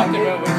talking about